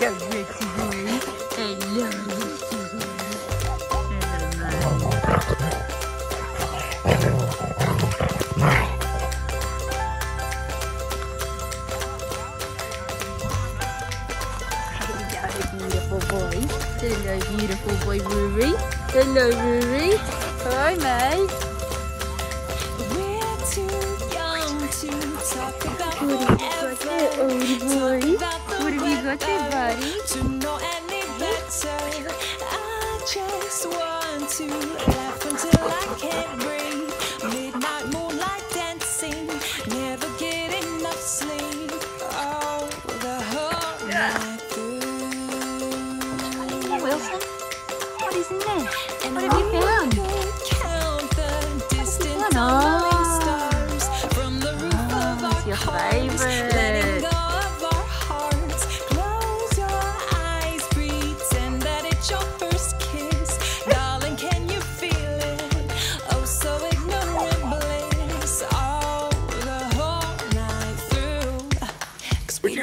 love Rexy Boy. Hello, beautiful boy Rory. Hello, Rory. Hi, mate. We're too young to talk about forever. Oh, boy such oh, a buddy. To know any better, I just want to laugh until I can't breathe.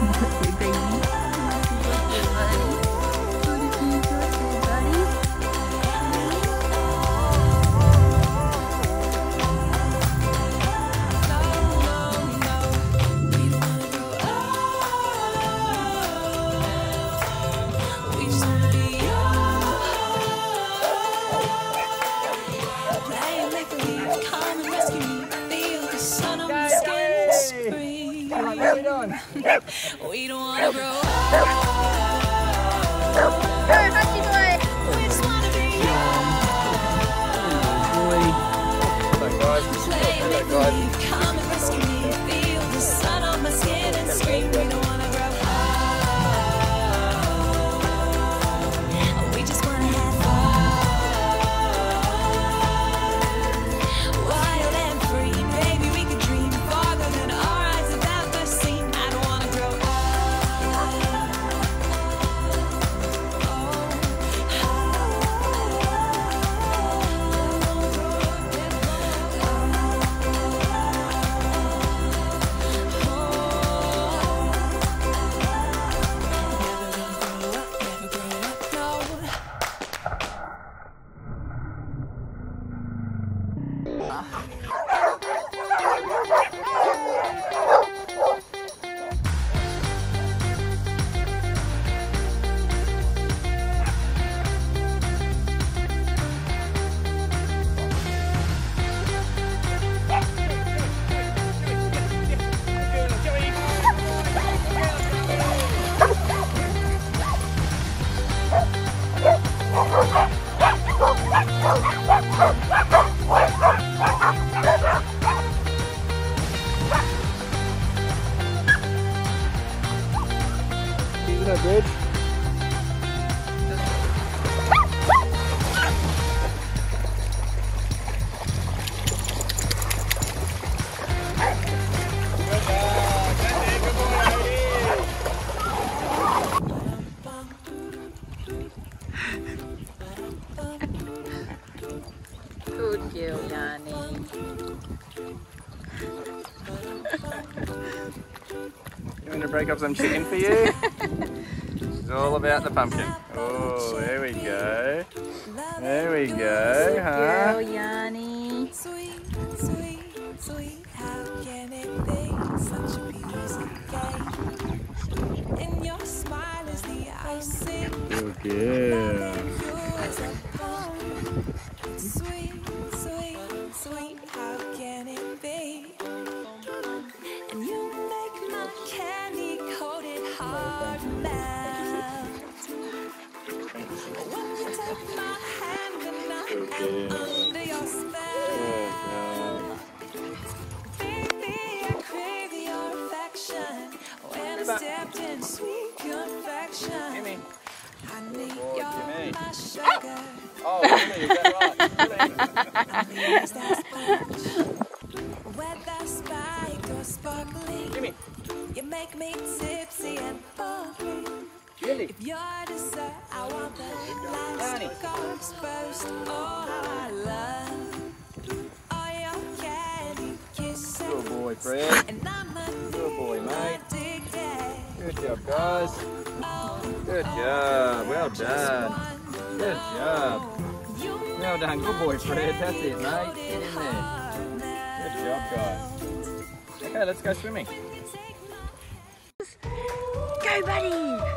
Christmas. you doing? we don't want to grow up. Hey, Rusty boy. We just want to be young. Oh, my God. Oh, God. Come and rescue me. Feel the sun on my skin and scream. good? Good girl, Yani. you want to break up some chicken for you? it's all about the pumpkin. Oh, there we go. There we go, huh? girl, Yani. Sweet, sweet, sweet, how can it be such a piece of? And your smile is the icing. Good girl. You as. Sweet, sweet, sweet, how can it be? And you make my candy coated heart melt. You make me tipsy and bubbly. Really? If you're dessert, I want the last first. Oh, I love all your candy kisses. Good boy, Fred. Good boy, mate. Good job, guys. Good job. Well done. Good job. Well done. Good boy, Fred. That's it, mate. Get in there. Good job, guys. Okay, let's go swimming. Go, buddy.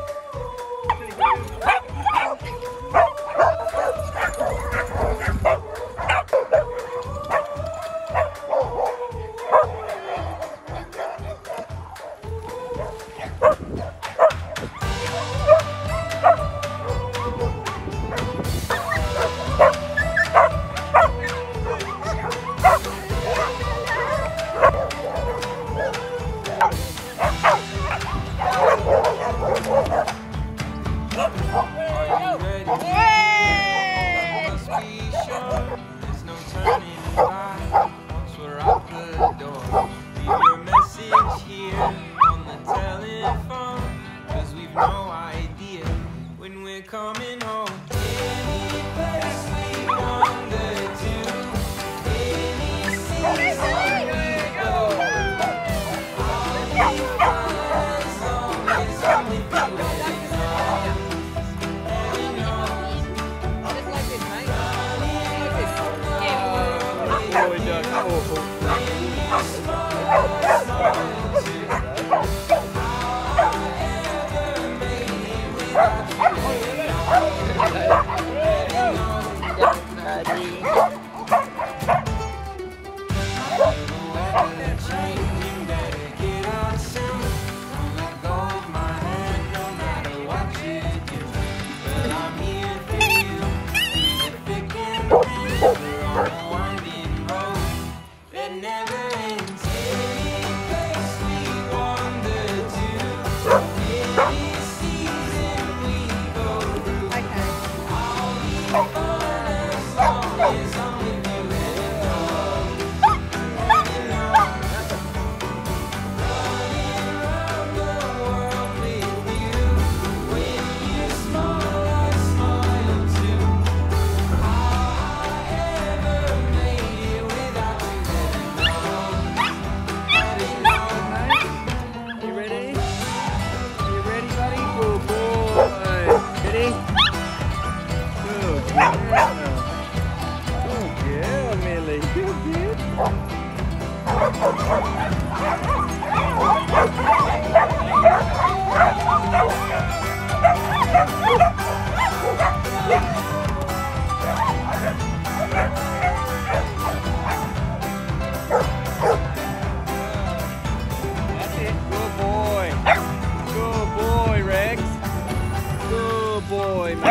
Boy.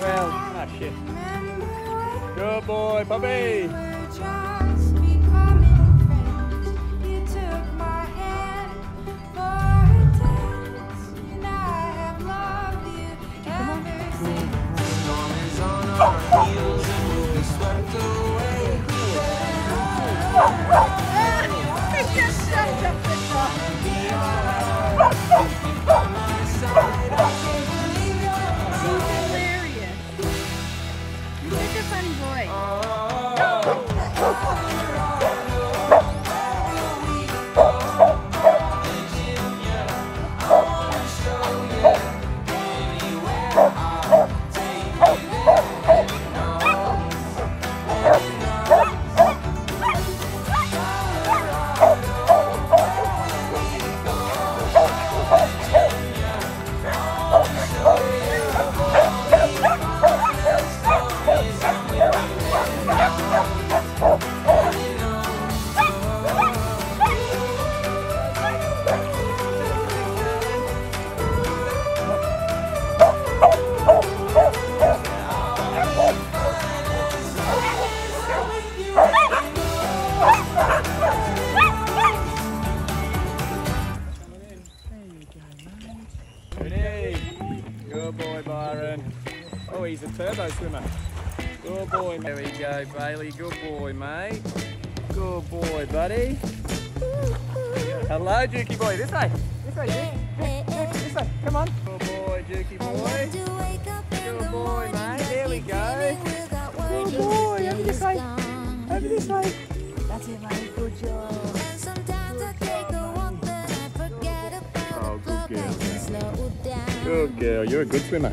Well, ah, shit. Good boy, puppy. We're he's a turbo swimmer. Good boy. There we go, Bailey. Good boy, mate. Good boy, buddy. Hello, Jukey boy. This way. This way, Juke. Juke, This way. Come on. Good boy, Jukey boy. Good boy, mate. There we go. Good boy. Over this way. Over this way. That's it, mate. Good job. Oh, good girl. Good girl. You're a good swimmer.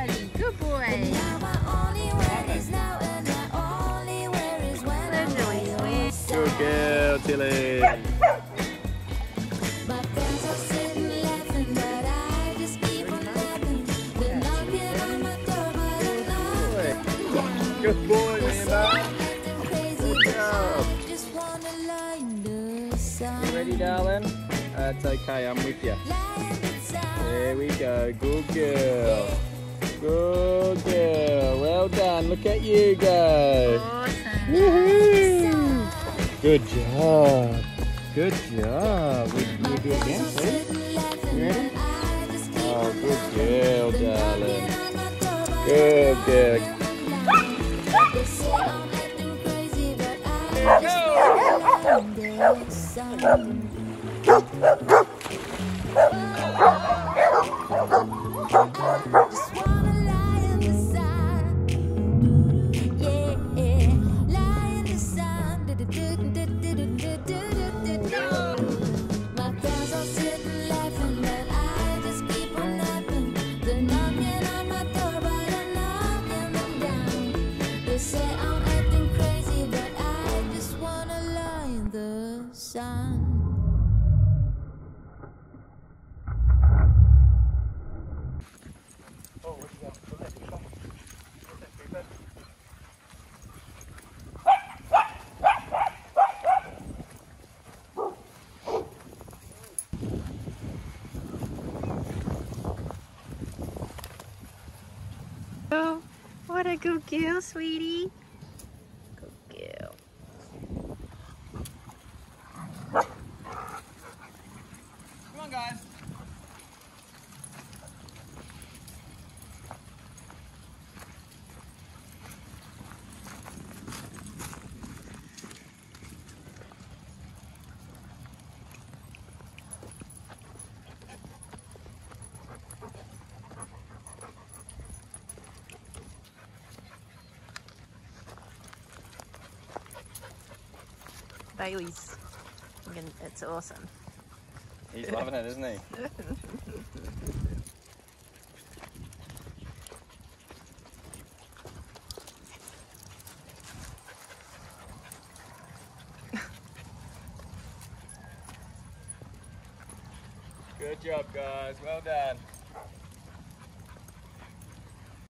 Good girl, Tilly. Good boy, crazy, Good job. You ready, darling? That's okay, I'm with you. There we go. Good girl. Good girl. Well done. Look at you go. Awesome. Woohoo! Good job. Good job. We, we do it again, please. You ready? Oh, good girl, darling. Good girl. They sun. Oh, what a good girl, sweetie. Bailey's. It's awesome. He's loving it, isn't he? Good job, guys. Well done.